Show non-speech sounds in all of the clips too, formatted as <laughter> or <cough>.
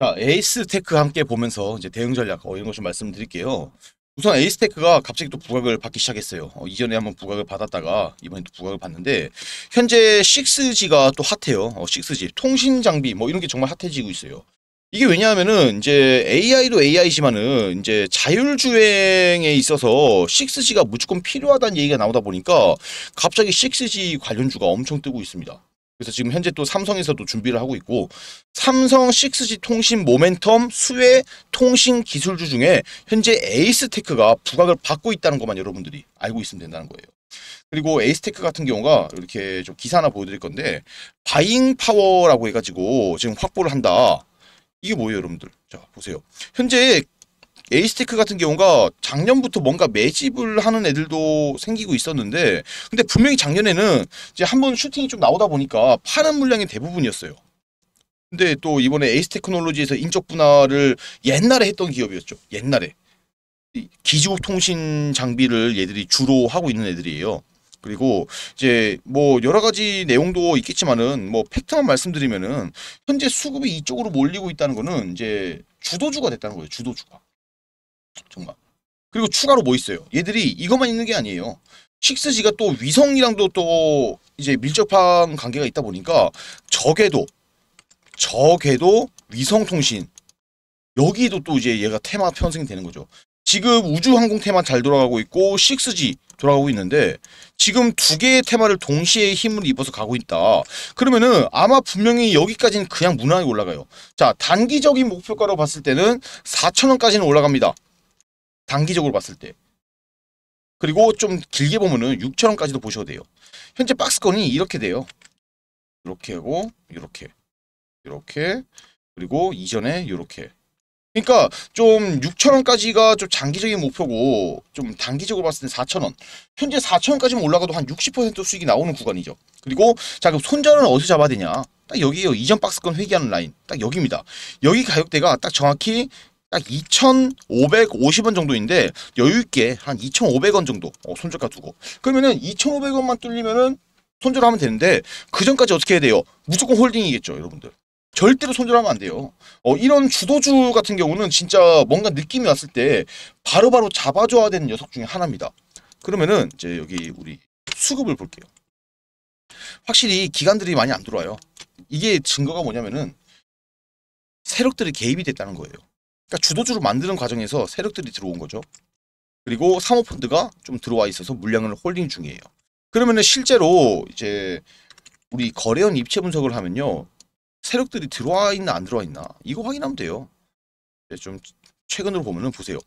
자, 에이스테크 함께 보면서 이제 대응 전략 어, 이런 거 좀 말씀드릴게요. 우선 에이스테크가 갑자기 또 부각을 받기 시작했어요. 어, 이전에 한번 부각을 받았다가 이번에 또 부각을 받는데 현재 6G가 또 핫해요. 어, 6G 통신 장비 뭐 이런 게 정말 핫해지고 있어요. 이게 왜냐하면은 이제 AI도 AI지만은 이제 자율주행에 있어서 6G가 무조건 필요하다는 얘기가 나오다 보니까 갑자기 6G 관련주가 엄청 뜨고 있습니다. 그래서 지금 현재 또 삼성에서도 준비를 하고 있고 삼성 6G 통신 모멘텀 수혜 통신 기술주 중에 현재 에이스테크가 부각을 받고 있다는 것만 여러분들이 알고 있으면 된다는 거예요. 그리고 에이스테크 같은 경우가 이렇게 좀 기사 하나 보여드릴 건데 buying power라고 해가지고 지금 확보를 한다. 이게 뭐예요, 여러분들? 자 보세요. 현재 에이스테크 같은 경우가 작년부터 뭔가 매집을 하는 애들도 생기고 있었는데 근데 분명히 작년에는 이제 한 번 슈팅이 좀 나오다 보니까 파는 물량이 대부분이었어요. 근데 또 이번에 에이스 테크놀로지에서 인적 분할을 옛날에 했던 기업이었죠. 옛날에. 기지국 통신 장비를 얘들이 주로 하고 있는 애들이에요. 그리고 이제 뭐 여러 가지 내용도 있겠지만은 뭐 팩트만 말씀드리면은 현재 수급이 이쪽으로 몰리고 있다는 거는 이제 주도주가 됐다는 거예요. 주도주가. 정말. 그리고 추가로 뭐 있어요? 얘들이 이것만 있는 게 아니에요. 6G가 또 위성이랑도 또 이제 밀접한 관계가 있다 보니까 적에도 적에도 위성 통신 여기도 또 이제 얘가 테마 편성이 되는 거죠. 지금 우주항공 테마 잘 돌아가고 있고 6G 돌아가고 있는데 지금 두 개의 테마를 동시에 힘을 입어서 가고 있다. 그러면은 아마 분명히 여기까지는 그냥 무난하게 올라가요. 자 단기적인 목표가로 봤을 때는 4천원까지는 올라갑니다. 단기적으로 봤을 때. 그리고 좀 길게 보면은 6천원까지도 보셔도 돼요. 현재 박스권이 이렇게 돼요. 이렇게 하고 이렇게 이렇게 그리고 이전에 이렇게. 그러니까 좀 6천원까지가 좀 장기적인 목표고 좀 단기적으로 봤을 때 4천원. 현재 4천원까지만 올라가도 한 60% 수익이 나오는 구간이죠. 그리고 자 그럼 손절은 어디서 잡아야 되냐? 딱 여기에요. 이전 박스권 회귀하는 라인. 딱 여기입니다. 여기 가격대가 딱 정확히 딱 2,550원 정도인데 여유있게 한 2,500원 정도 어, 손절가 두고. 그러면은 2,500원만 뚫리면은 손절하면 되는데 그 전까지 어떻게 해야 돼요? 무조건 홀딩이겠죠 여러분들. 절대로 손절하면 안 돼요. 어, 이런 주도주 같은 경우는 진짜 뭔가 느낌이 왔을 때 바로바로 잡아줘야 되는 녀석 중에 하나입니다. 그러면은 이제 여기 우리 수급을 볼게요. 확실히 기관들이 많이 안 들어와요. 이게 증거가 뭐냐면은 세력들이 개입이 됐다는 거예요 그러니까 주도주를 만드는 과정에서 세력들이 들어온 거죠. 그리고 사모펀드가 좀 들어와 있어서 물량을 홀딩 중이에요. 그러면은 실제로 이제 우리 거래원 입체 분석을 하면요. 세력들이 들어와 있나 안 들어와 있나 이거 확인하면 돼요. 좀 최근으로 보면은 보세요.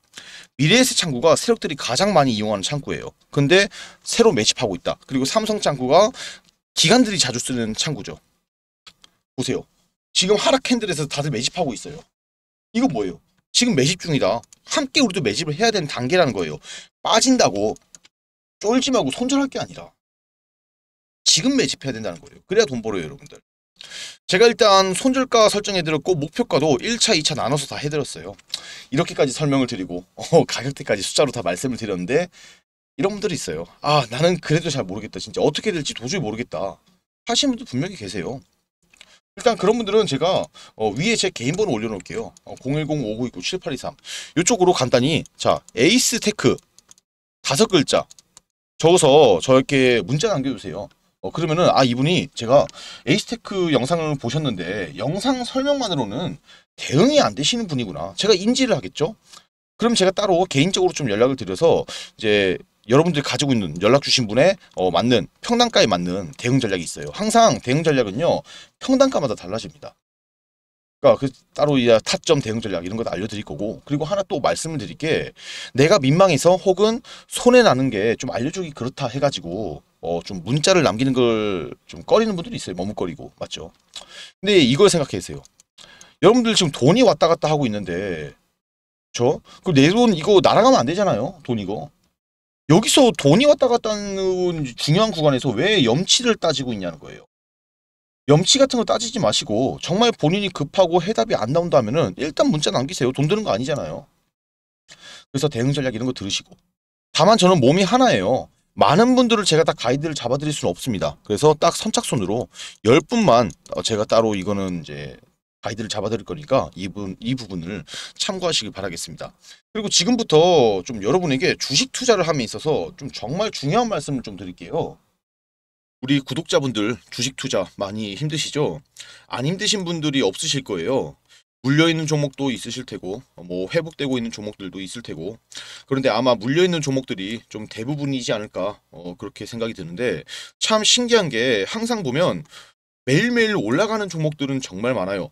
미래에셋 창구가 세력들이 가장 많이 이용하는 창구예요. 근데 새로 매집하고 있다. 그리고 삼성 창구가 기관들이 자주 쓰는 창구죠. 보세요. 지금 하락 캔들에서 다들 매집하고 있어요. 이거 뭐예요? 지금 매집 중이다. 함께 우리도 매집을 해야 되는 단계라는 거예요. 빠진다고 쫄지 말고 손절할 게 아니라 지금 매집해야 된다는 거예요. 그래야 돈 벌어요, 여러분들. 제가 일단 손절가 설정해드렸고 목표가도 1차, 2차 나눠서 다 해드렸어요. 이렇게까지 설명을 드리고 <laughs> 어, 가격대까지 숫자로 다 말씀을 드렸는데 이런 분들이 있어요. 아 나는 그래도 잘 모르겠다. 진짜 어떻게 될지 도저히 모르겠다. 하시는 분도 분명히 계세요. 일단 그런 분들은 제가 어, 위에 제 개인 번호 올려놓을게요. 어, 010-5929-7823 이쪽으로 간단히 자 에이스 테크 다섯 글자 적어서 저렇게 문자 남겨주세요. 어, 그러면은 아 이분이 제가 에이스테크 영상을 보셨는데 영상 설명만으로는 대응이 안 되시는 분이구나. 제가 인지를 하겠죠. 그럼 제가 따로 개인적으로 좀 연락을 드려서 이제 여러분들이 가지고 있는 연락 주신 분에 어, 맞는 평단가에 맞는 대응 전략이 있어요. 항상 대응 전략은요 평단가마다 달라집니다. 그러니까 그 따로 이 타점 대응 전략 이런 거 알려드릴 거고 그리고 하나 또 말씀을 드릴 게 내가 민망해서 혹은 손해 나는 게 좀 알려주기 그렇다 해가지고 어, 좀 문자를 남기는 걸 좀 꺼리는 분들이 있어요. 머뭇거리고 맞죠? 근데 이걸 생각해보세요. 여러분들 지금 돈이 왔다 갔다 하고 있는데 저? 그내돈 이거 날아가면 안 되잖아요. 돈 이거. 여기서 돈이 왔다 갔다 하는 중요한 구간에서 왜 염치를 따지고 있냐는 거예요. 염치 같은 거 따지지 마시고 정말 본인이 급하고 해답이 안 나온다면은 일단 문자 남기세요. 돈 드는 거 아니잖아요. 그래서 대응 전략 이런 거 들으시고 다만 저는 몸이 하나예요. 많은 분들을 제가 다 가이드를 잡아드릴 수는 없습니다. 그래서 딱 선착순으로 10분만 어, 제가 따로 이거는 이제 가이드를 잡아드릴 거니까 이, 부, 이 부분을 참고하시길 바라겠습니다. 그리고 지금부터 좀 여러분에게 주식 투자를 함에 있어서 좀 정말 중요한 말씀을 좀 드릴게요. 우리 구독자분들 주식 투자 많이 힘드시죠? 안 힘드신 분들이 없으실 거예요. 물려 있는 종목도 있으실 테고 뭐 회복되고 있는 종목들도 있을 테고 그런데 아마 물려 있는 종목들이 좀 대부분이지 않을까 어, 그렇게 생각이 드는데 참 신기한 게 항상 보면 매일매일 올라가는 종목들은 정말 많아요.